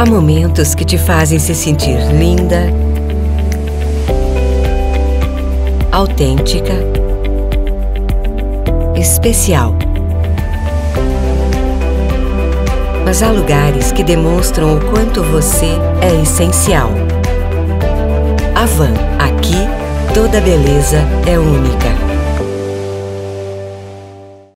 Há momentos que te fazem se sentir linda, autêntica, especial. Mas há lugares que demonstram o quanto você é essencial. Avan, aqui, toda beleza é única.